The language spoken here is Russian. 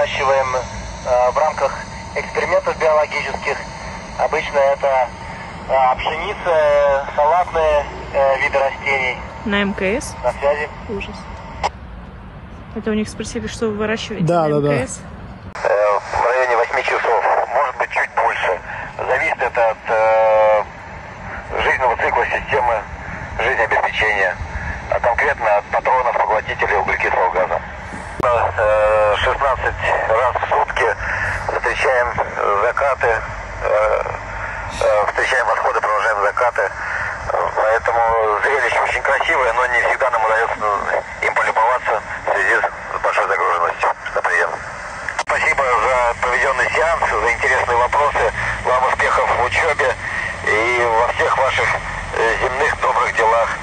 выращиваем э, в рамках экспериментов биологических. Обычно это э, пшеница, э, салатные виды растений. На МКС? На связи. Ужас. Это у них спросили, что вы выращиваете Да, на да, да. МКС? Э, в районе 8 часов, может быть чуть больше. Зависит это от э, жизненного цикла системы жизнеобеспечения, а конкретно от патронов поглотителей углекислого газа. Э, 16 раз в сутки встречаем закаты, э, э, встречаем восходы, продолжаем закаты. Э, Поэтому зрелище очень красивое, но не всегда нам удается им полюбоваться в связи с большой загруженностью на прием. Спасибо за проведенный сеанс, за интересные вопросы. Вам успехов в учебе и во всех ваших э, земных добрых делах.